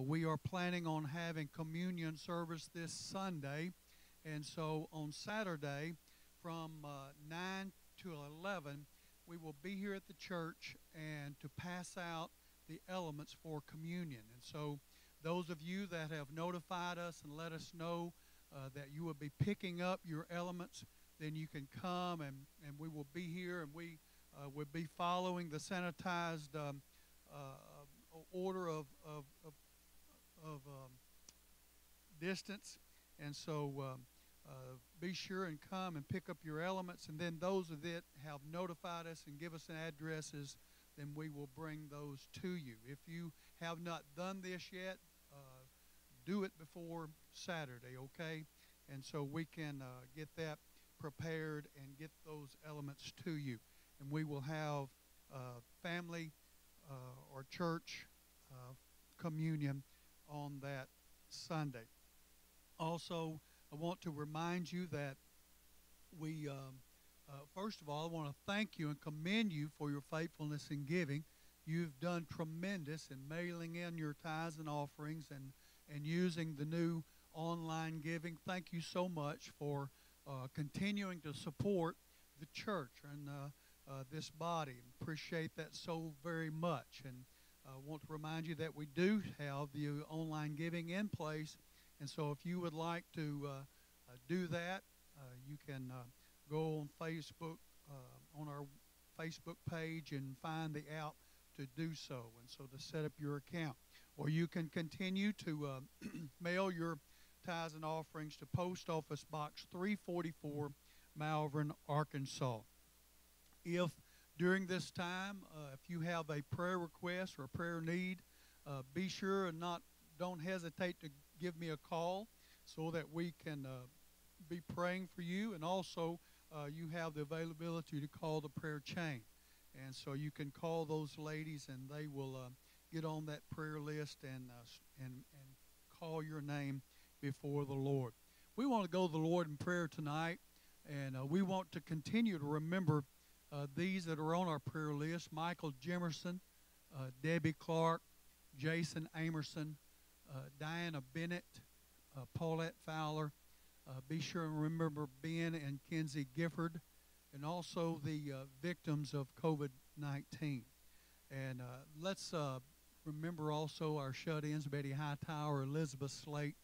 We are planning on having communion service this Sunday, and so on Saturday from uh, 9 to 11, we will be here at the church and to pass out the elements for communion. And so, those of you that have notified us and let us know uh, that you will be picking up your elements, then you can come and, and we will be here and we uh, will be following the sanitized um, uh, order of, of, of, of um, distance. And so um, uh, be sure and come and pick up your elements. And then those of that have notified us and give us addresses, then we will bring those to you. If you have not done this yet, uh, do it before Saturday, okay? And so we can uh, get that prepared and get those elements to you. And we will have uh, family uh, or church uh, communion on that Sunday. Also, I want to remind you that we, um, uh, first of all, I want to thank you and commend you for your faithfulness in giving. You've done tremendous in mailing in your tithes and offerings and, and using the new online giving. Thank you so much for uh, continuing to support the church and uh, uh, this body. Appreciate that so very much. And I want to remind you that we do have the online giving in place and so if you would like to uh, uh, do that, uh, you can go on Facebook, on our Facebook page, and find the app to do so, and so to set up your account. Or you can continue to mail your tithes and offerings to Post Office Box 344, Malvern, Arkansas. If during this time, uh, if you have a prayer request or a prayer need, uh, be sure and not don't hesitate to give me a call so that we can uh, be praying for you. And also, uh, you have the availability to call the prayer chain. And so you can call those ladies, and they will uh, get on that prayer list and, uh, and, and call your name before the Lord. We want to go to the Lord in prayer tonight, and we want to continue to remember uh, these that are on our prayer list Michael Jimerson, Debbie Clark, Jason Amerson, uh, Diana Bennett, uh, Paulette Fowler. Uh, be sure and remember Ben and Kenzie Gifford, and also the victims of COVID 19. And let's remember also our shut ins Betty Hightower, Elizabeth Slate,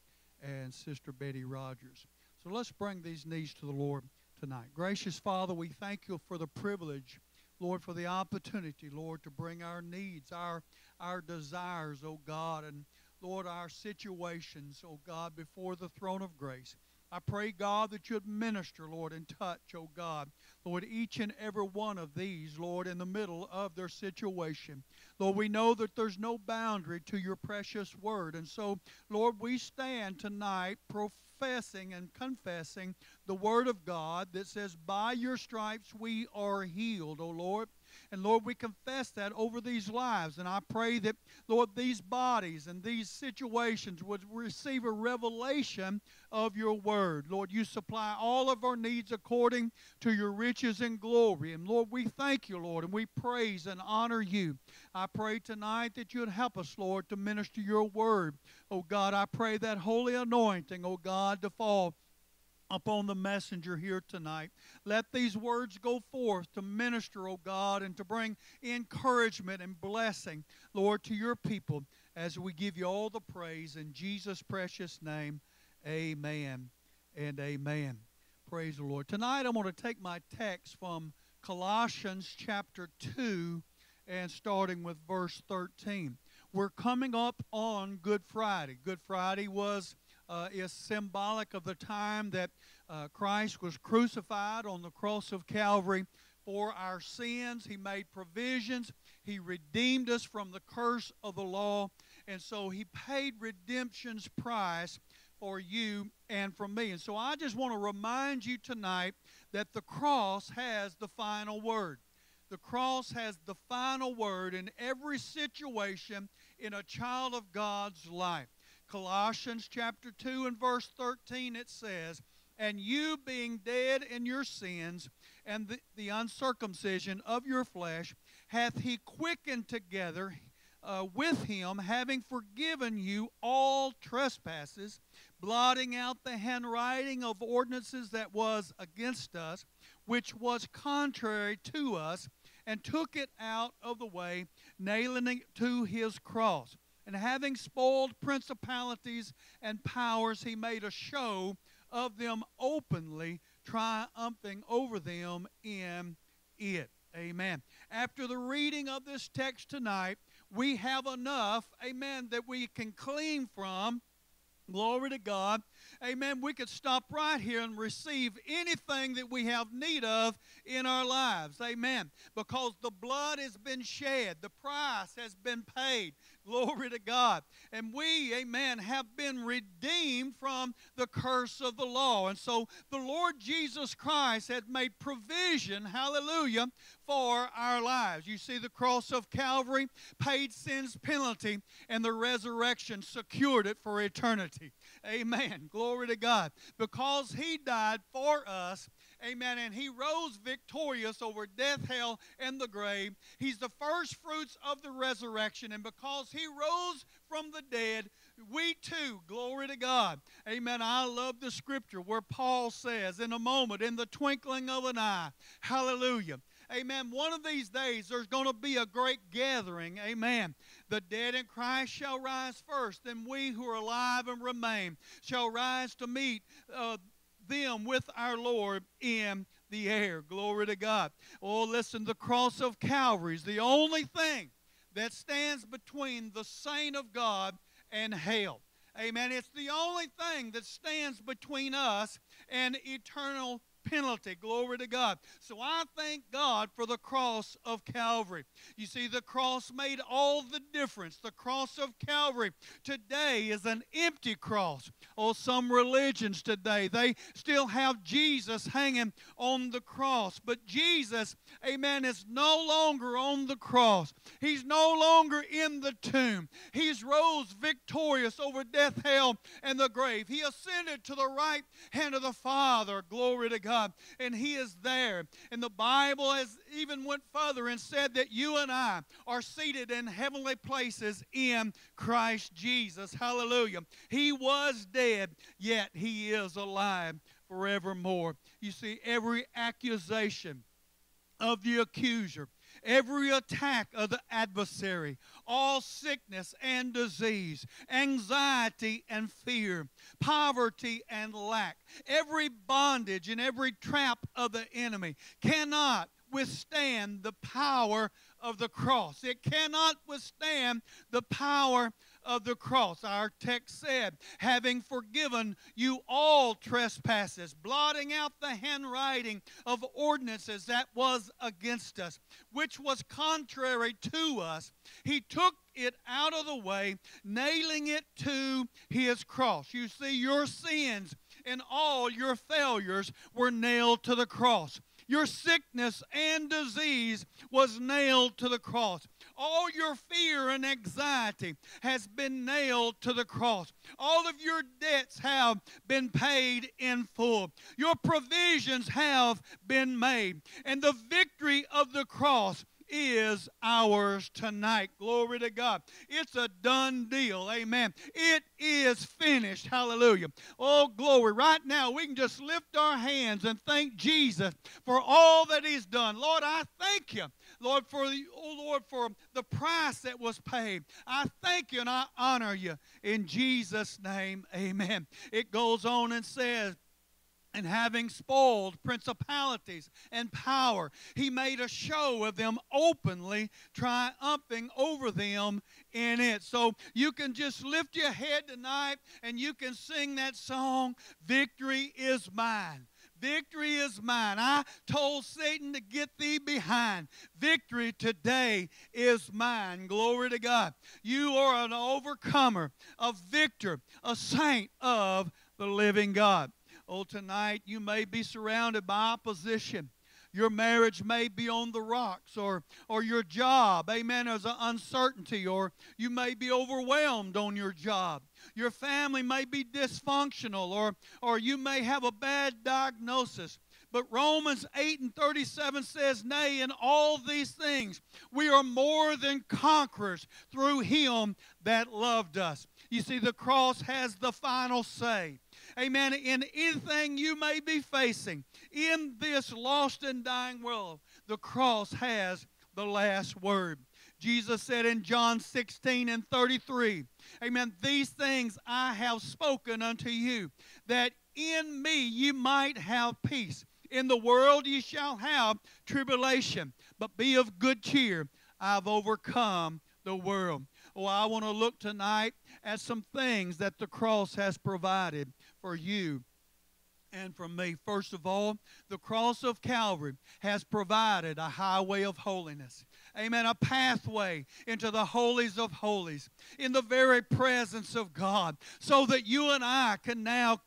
and Sister Betty Rogers. So let's bring these needs to the Lord tonight. Gracious Father, we thank you for the privilege, Lord, for the opportunity, Lord, to bring our needs, our our desires, oh God, and Lord, our situations, oh God, before the throne of grace. I pray, God, that you'd minister, Lord, and touch, oh God, Lord, each and every one of these, Lord, in the middle of their situation. Lord, we know that there's no boundary to your precious word. And so, Lord, we stand tonight professing and confessing the word of God that says, By your stripes we are healed, O Lord. And Lord, we confess that over these lives. And I pray that, Lord, these bodies and these situations would receive a revelation of your word. Lord, you supply all of our needs according to your riches and glory. And Lord, we thank you, Lord, and we praise and honor you. I pray tonight that you'd help us, Lord, to minister your word. Oh God, I pray that holy anointing, oh God, to fall upon the messenger here tonight. Let these words go forth to minister, O God, and to bring encouragement and blessing, Lord, to your people as we give you all the praise in Jesus' precious name. Amen and amen. Praise the Lord. Tonight I'm going to take my text from Colossians chapter 2 and starting with verse 13. We're coming up on Good Friday. Good Friday was uh, is symbolic of the time that uh, Christ was crucified on the cross of Calvary for our sins. He made provisions. He redeemed us from the curse of the law. And so he paid redemption's price for you and for me. And so I just want to remind you tonight that the cross has the final word. The cross has the final word in every situation in a child of God's life. Colossians chapter 2 and verse 13, it says, And you being dead in your sins and the, the uncircumcision of your flesh, hath he quickened together uh, with him, having forgiven you all trespasses, blotting out the handwriting of ordinances that was against us, which was contrary to us, and took it out of the way, nailing it to his cross. And having spoiled principalities and powers, he made a show of them openly, triumphing over them in it. Amen. After the reading of this text tonight, we have enough, amen, that we can clean from. Glory to God. Amen. We could stop right here and receive anything that we have need of in our lives. Amen. Because the blood has been shed, the price has been paid. Glory to God. And we, amen, have been redeemed from the curse of the law. And so the Lord Jesus Christ had made provision, hallelujah, for our lives. You see, the cross of Calvary paid sin's penalty, and the resurrection secured it for eternity. Amen. Glory to God. Because He died for us, Amen. And he rose victorious over death, hell, and the grave. He's the first fruits of the resurrection. And because he rose from the dead, we too, glory to God. Amen. I love the scripture where Paul says, in a moment, in the twinkling of an eye, hallelujah. Amen. One of these days there's going to be a great gathering. Amen. The dead in Christ shall rise first, Then we who are alive and remain shall rise to meet uh, them with our Lord in the air. Glory to God. Oh, listen, the cross of Calvary is the only thing that stands between the saint of God and hell. Amen. It's the only thing that stands between us and eternal penalty. Glory to God. So I thank God for the cross of Calvary. You see, the cross made all the difference. The cross of Calvary today is an empty cross. Oh, some religions today, they still have Jesus hanging on the cross. But Jesus, amen, is no longer on the cross. He's no longer in the tomb. He's rose victorious over death, hell, and the grave. He ascended to the right hand of the Father. Glory to God. God, and He is there. And the Bible has even went further and said that you and I are seated in heavenly places in Christ Jesus. Hallelujah. He was dead, yet He is alive forevermore. You see, every accusation of the accuser every attack of the adversary, all sickness and disease, anxiety and fear, poverty and lack, every bondage and every trap of the enemy cannot withstand the power of the cross. It cannot withstand the power of the cross. Our text said, having forgiven you all trespasses, blotting out the handwriting of ordinances that was against us, which was contrary to us, he took it out of the way, nailing it to his cross. You see, your sins and all your failures were nailed to the cross. Your sickness and disease was nailed to the cross. All your fear and anxiety has been nailed to the cross. All of your debts have been paid in full. Your provisions have been made. And the victory of the cross is ours tonight. Glory to God. It's a done deal. Amen. It is finished. Hallelujah. Oh, glory. Right now, we can just lift our hands and thank Jesus for all that He's done. Lord, I thank you. Lord, for the, oh Lord, for the price that was paid. I thank you and I honor you in Jesus' name. Amen. It goes on and says, and having spoiled principalities and power, he made a show of them openly, triumphing over them in it. So you can just lift your head tonight and you can sing that song, Victory is Mine. Victory is mine. I told Satan to get thee behind. Victory today is mine. Glory to God. You are an overcomer, a victor, a saint of the living God. Oh, tonight you may be surrounded by opposition. Your marriage may be on the rocks, or, or your job, amen, there's an uncertainty, or you may be overwhelmed on your job. Your family may be dysfunctional, or, or you may have a bad diagnosis. But Romans 8 and 37 says, Nay, in all these things we are more than conquerors through him that loved us. You see, the cross has the final say. Amen. In anything you may be facing in this lost and dying world, the cross has the last word. Jesus said in John 16 and 33, Amen. These things I have spoken unto you, that in me ye might have peace. In the world ye shall have tribulation, but be of good cheer. I've overcome the world. Oh, I want to look tonight at some things that the cross has provided for you and for me. First of all, the cross of Calvary has provided a highway of holiness. Amen. A pathway into the holies of holies, in the very presence of God, so that you and I can now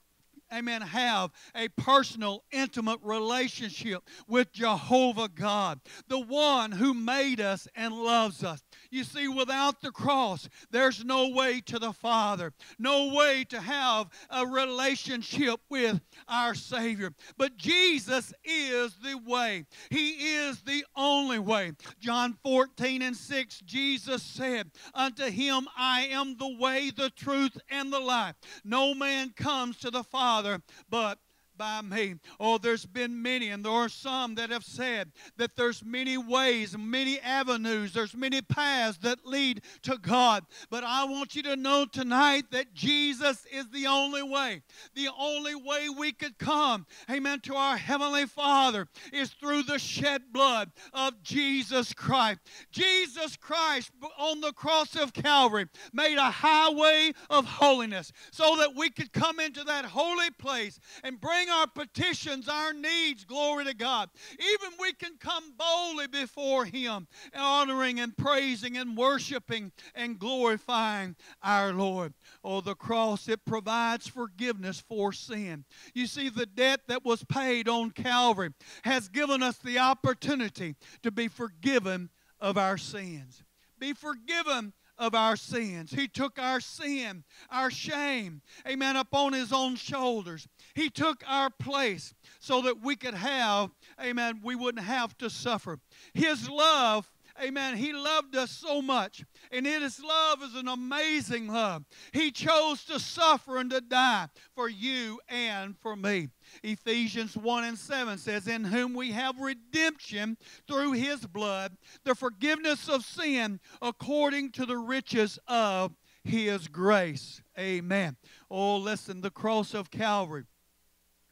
amen, have a personal, intimate relationship with Jehovah God, the one who made us and loves us. You see, without the cross, there's no way to the Father, no way to have a relationship with our Savior. But Jesus is the way, He is the only way. John 14 and 6, Jesus said, Unto Him I am the way, the truth, and the life. No man comes to the Father but by me. Oh, there's been many, and there are some that have said that there's many ways, many avenues, there's many paths that lead to God. But I want you to know tonight that Jesus is the only way. The only way we could come, amen, to our Heavenly Father is through the shed blood of Jesus Christ. Jesus Christ on the cross of Calvary made a highway of holiness so that we could come into that holy place and bring bring our petitions, our needs, glory to God. Even we can come boldly before Him, honoring and praising and worshiping and glorifying our Lord. Oh, the cross, it provides forgiveness for sin. You see, the debt that was paid on Calvary has given us the opportunity to be forgiven of our sins. Be forgiven of our sins. He took our sin, our shame, amen, upon His own shoulders. He took our place so that we could have, amen, we wouldn't have to suffer. His love Amen. He loved us so much. And his love is an amazing love. He chose to suffer and to die for you and for me. Ephesians 1 and 7 says, In whom we have redemption through his blood, the forgiveness of sin according to the riches of his grace. Amen. Oh, listen, the cross of Calvary,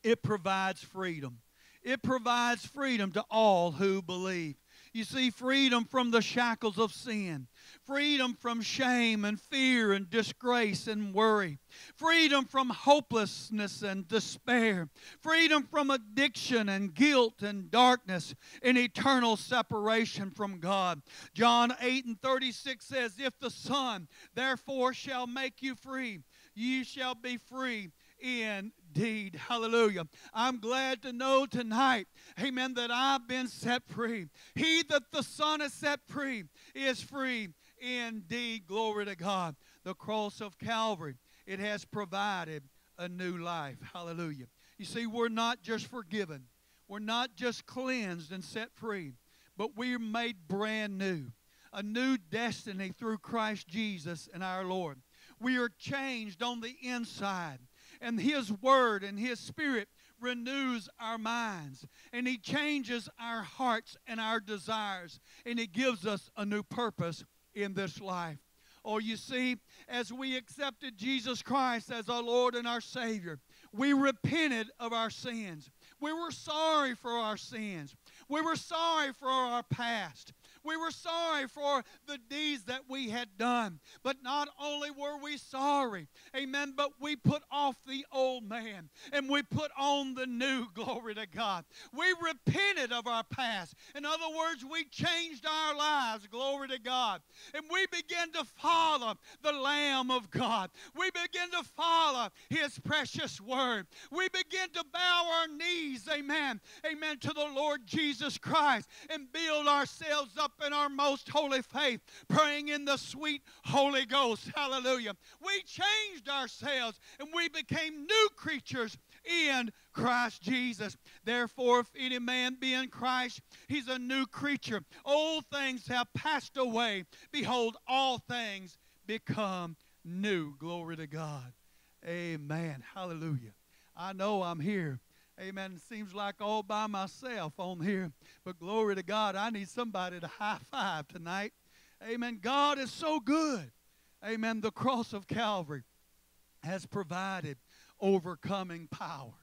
it provides freedom. It provides freedom to all who believe. You see, freedom from the shackles of sin, freedom from shame and fear and disgrace and worry, freedom from hopelessness and despair, freedom from addiction and guilt and darkness and eternal separation from God. John 8 and 36 says, If the Son therefore shall make you free, you shall be free indeed. Hallelujah. I'm glad to know tonight, amen, that I've been set free. He that the Son has set free is free indeed. Glory to God. The cross of Calvary, it has provided a new life. Hallelujah. You see, we're not just forgiven, we're not just cleansed and set free, but we're made brand new. A new destiny through Christ Jesus and our Lord. We are changed on the inside and His Word and His Spirit renews our minds and He changes our hearts and our desires and He gives us a new purpose in this life. Oh, you see, as we accepted Jesus Christ as our Lord and our Savior, we repented of our sins. We were sorry for our sins. We were sorry for our past. We were sorry for the deeds that we had done. But not only were we sorry, amen, but we put off the old man and we put on the new, glory to God. We repented of our past. In other words, we changed our lives, glory to God. And we began to follow the Lamb of God. We begin to follow His precious word. We begin to bow our knees, amen, amen, to the Lord Jesus Christ and build ourselves up in our most holy faith, praying in the sweet Holy Ghost. Hallelujah. We changed ourselves and we became new creatures in Christ Jesus. Therefore, if any man be in Christ, he's a new creature. Old things have passed away. Behold, all things become new. Glory to God. Amen. Hallelujah. I know I'm here. Amen. It seems like all by myself on here, but glory to God, I need somebody to high five tonight. Amen. God is so good. Amen. The cross of Calvary has provided overcoming power.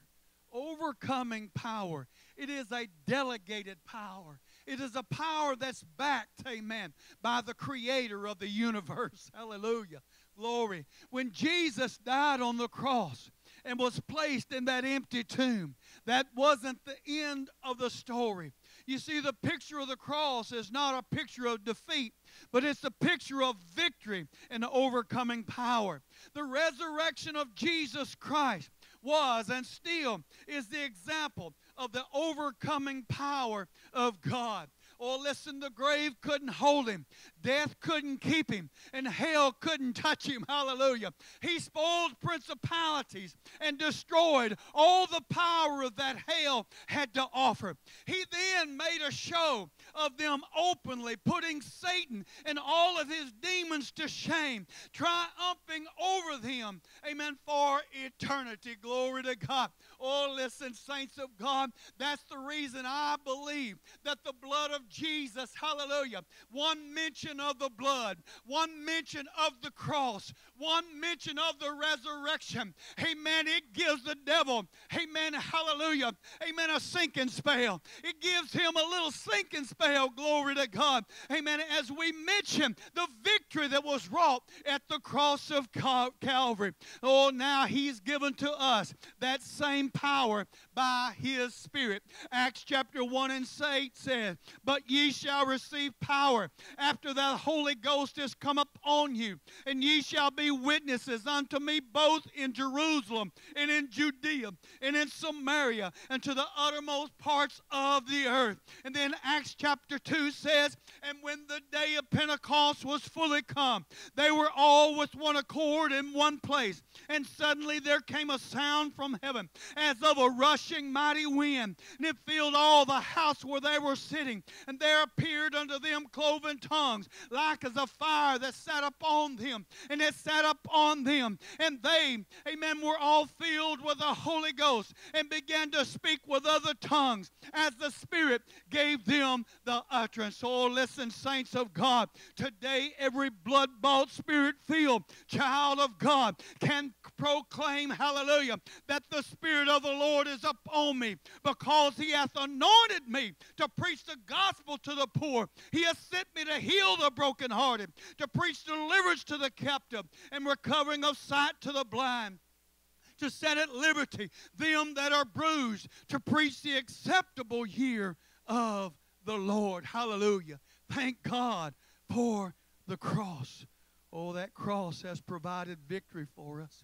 Overcoming power. It is a delegated power. It is a power that's backed, amen, by the creator of the universe. Hallelujah. Glory. When Jesus died on the cross and was placed in that empty tomb, that wasn't the end of the story. You see, the picture of the cross is not a picture of defeat, but it's a picture of victory and overcoming power. The resurrection of Jesus Christ was and still is the example of the overcoming power of God. Oh, listen, the grave couldn't hold him. Death couldn't keep him. And hell couldn't touch him. Hallelujah. He spoiled principalities and destroyed all the power that hell had to offer. He then made a show of them openly, putting Satan and all of his demons to shame, triumphing over them. Amen. For eternity. Glory to God. Oh, listen, saints of God, that's the reason I believe that the blood of Jesus, hallelujah, one mention of the blood, one mention of the cross, one mention of the resurrection, amen, it gives the devil, amen, hallelujah, amen, a sinking spell. It gives him a little sinking spell, glory to God, amen, as we mention the victory that was wrought at the cross of Calvary. Oh, now he's given to us that same power by his Spirit. Acts chapter 1 and 8 says, But ye shall receive power after the Holy Ghost is come upon you, and ye shall be witnesses unto me both in Jerusalem and in Judea and in Samaria and to the uttermost parts of the earth. And then Acts chapter 2 says, And when the day of Pentecost was fully come, they were all with one accord in one place. And suddenly there came a sound from heaven as of a rushing mighty wind, and it filled all the house where they were sitting. And there appeared unto them cloven tongues, like as a fire that sat upon them, and it sat upon them. And they, amen, were all filled with the Holy Ghost and began to speak with other tongues as the Spirit gave them the utterance. Oh, listen, saints of God, today every blood bought, spirit filled child of God can proclaim, hallelujah, that the Spirit of the Lord is upon me because He hath anointed me to preach the gospel to the poor. He has sent me to heal the brokenhearted, to preach deliverance to the captive, and recovering of sight to the blind to set at liberty them that are bruised, to preach the acceptable year of the Lord. Hallelujah. Thank God for the cross. Oh, that cross has provided victory for us.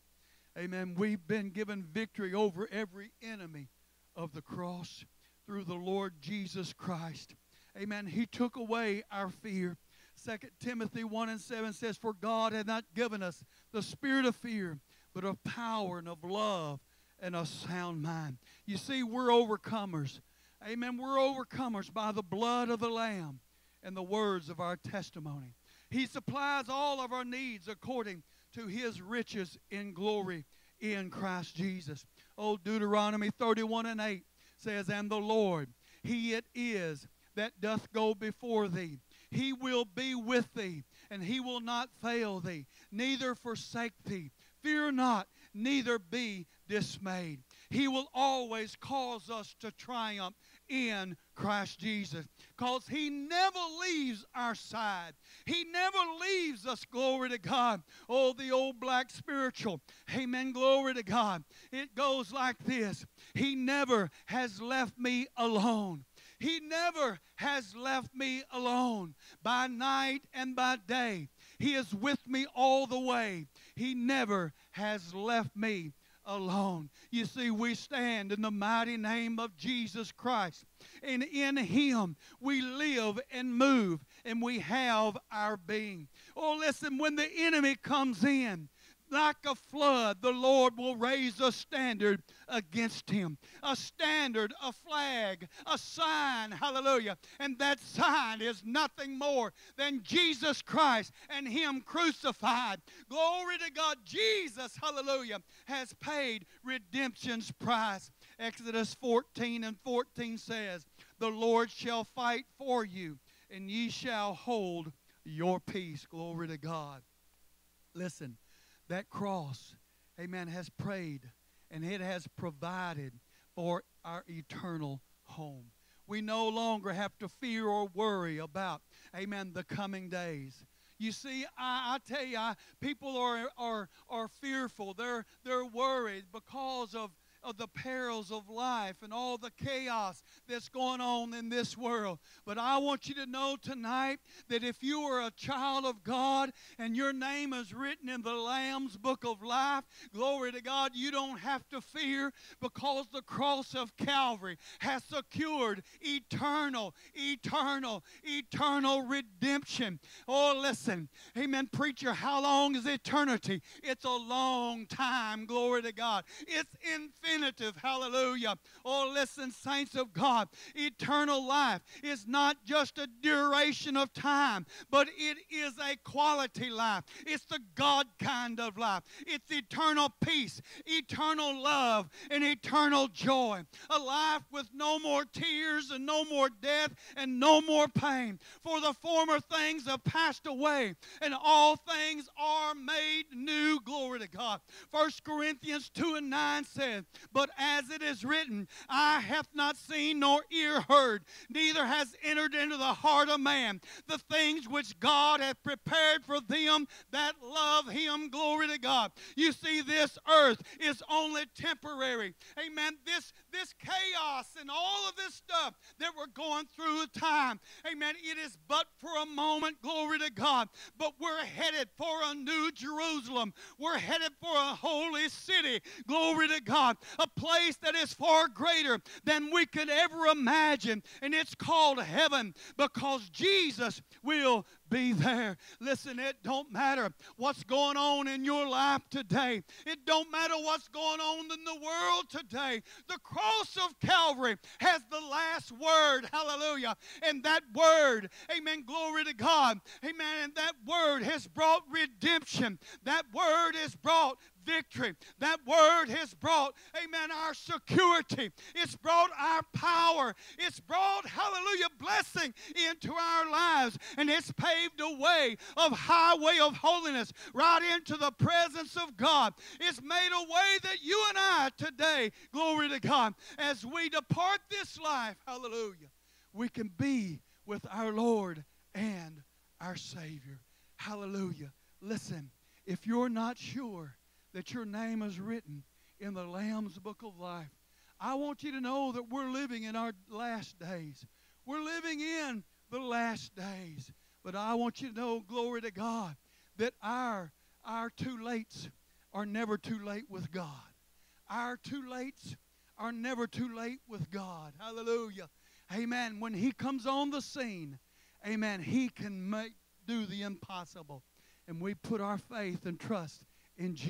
Amen. We've been given victory over every enemy of the cross through the Lord Jesus Christ. Amen. He took away our fear. Second Timothy 1 and 7 says, For God had not given us the spirit of fear, but of power and of love and a sound mind. You see, we're overcomers. Amen. We're overcomers by the blood of the Lamb and the words of our testimony. He supplies all of our needs according to his riches in glory in Christ Jesus. Oh, Deuteronomy 31 and 8 says, And the Lord, he it is that doth go before thee. He will be with thee, and he will not fail thee, neither forsake thee. Fear not, neither be dismayed. He will always cause us to triumph in Christ Jesus. Because He never leaves our side. He never leaves us. Glory to God. Oh, the old black spiritual. Amen. Glory to God. It goes like this He never has left me alone. He never has left me alone by night and by day. He is with me all the way. He never has left me alone. You see, we stand in the mighty name of Jesus Christ. And in Him we live and move and we have our being. Oh, listen, when the enemy comes in, like a flood, the Lord will raise a standard against him. A standard, a flag, a sign, hallelujah. And that sign is nothing more than Jesus Christ and him crucified. Glory to God. Jesus, hallelujah, has paid redemption's price. Exodus 14 and 14 says, The Lord shall fight for you, and ye shall hold your peace. Glory to God. Listen, that cross, amen, has prayed and it has provided for our eternal home. We no longer have to fear or worry about, amen, the coming days. You see, I, I tell you, I, people are, are, are fearful. They're, they're worried because of of the perils of life and all the chaos that's going on in this world. But I want you to know tonight that if you are a child of God and your name is written in the Lamb's book of life, glory to God, you don't have to fear because the cross of Calvary has secured eternal, eternal, eternal redemption. Oh, listen. Amen. Preacher, how long is eternity? It's a long time. Glory to God. It's infinite definitive. Hallelujah. Oh, listen, saints of God, eternal life is not just a duration of time, but it is a quality life. It's the God kind of life. It's eternal peace, eternal love, and eternal joy. A life with no more tears and no more death and no more pain. For the former things have passed away, and all things are made new. Glory to God. First Corinthians 2 and 9 says, but as it is written, eye hath not seen nor ear heard, neither has entered into the heart of man the things which God hath prepared for them that love him. Glory to God. You see, this earth is only temporary. Amen. This, this chaos and all of this stuff that we're going through time. Amen. It is but for a moment. Glory to God. But we're headed for a new Jerusalem. We're headed for a holy city. Glory to God a place that is far greater than we could ever imagine. And it's called heaven because Jesus will be there. Listen, it don't matter what's going on in your life today. It don't matter what's going on in the world today. The cross of Calvary has the last word. Hallelujah. And that word, amen, glory to God. Amen. And that word has brought redemption. That word has brought victory. That word has brought, amen, our security. It's brought our power. It's brought, hallelujah, blessing into our lives. And it's paved a way of highway of holiness right into the presence of God. It's made a way that you and I today, glory to God, as we depart this life, hallelujah, we can be with our Lord and our Savior. Hallelujah. Listen, if you're not sure that your name is written in the Lamb's book of life. I want you to know that we're living in our last days. We're living in the last days. But I want you to know, glory to God, that our, our too lates are never too late with God. Our too lates are never too late with God. Hallelujah. Amen. When He comes on the scene, amen, He can make do the impossible. And we put our faith and trust in Jesus.